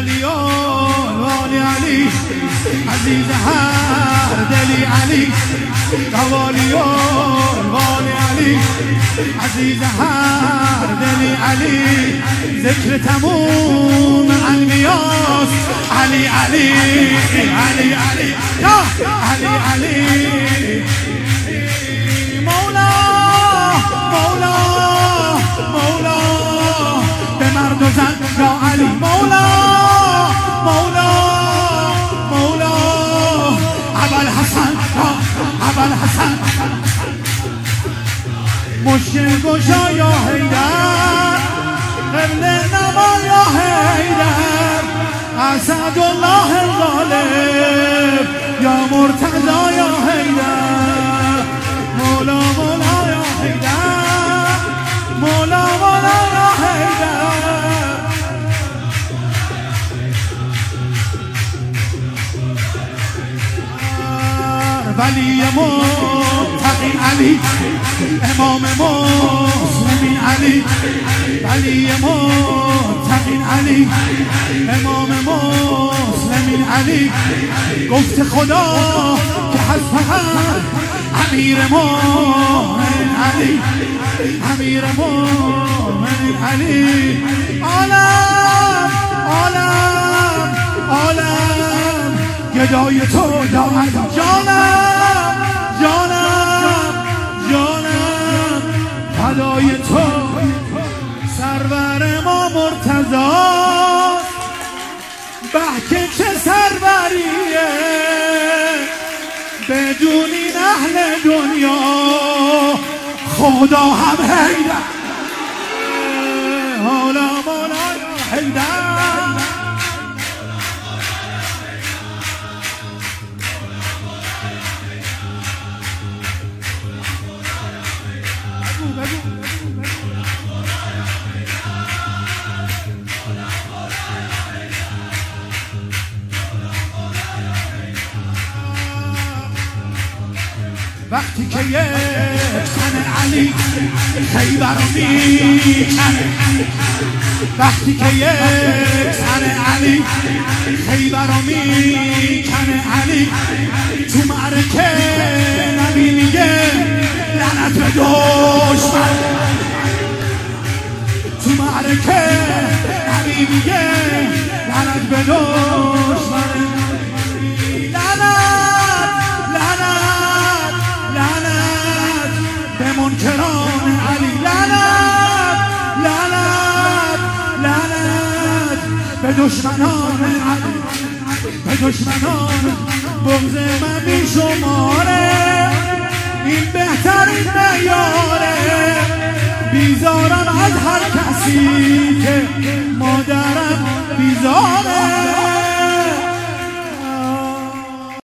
والی والی علی. عزیز هر دلی علی والی والی علی. عزیز هر دلی علی. ذکر تموم انبیاس علی علی علی علی. علی مولا مولا مولا. به مرد مشکل گشا یا حیدر؟ قبل نما یا حیدر؟ اسد الله غالب یا مرتضا یا حیدر؟ مولا مولا یا حیدر؟ مولا مولا یا حیدر؟ ولی متقی علی. امام مسلمین علی ولی متقی علی. امام مسلمین علی. گفت خدا که حسب امیر مومن علی. امیر مومن علی. عالم عالم عالم. گدای تو دامن جانم. فدای تو سرور ما مرتضا بحکه چه سروریه؟ بدون این اهل دنیا خدا هم حیدر. وقتی که یک تن علی خیبر رو می‌کنه وقتی که یک تن علی خیبر رو می‌کنه علی تو معرکه نبی میگه لعنت به دشمن. تو معرکه نبی میگه لعنت به دشمن. منکران علی لعنت لعنت لعنت. به دشمنان علی به دشمنان بغض من بی شماره این بهترین میاره بیزارم از هر کسی که مادرم بیزاره.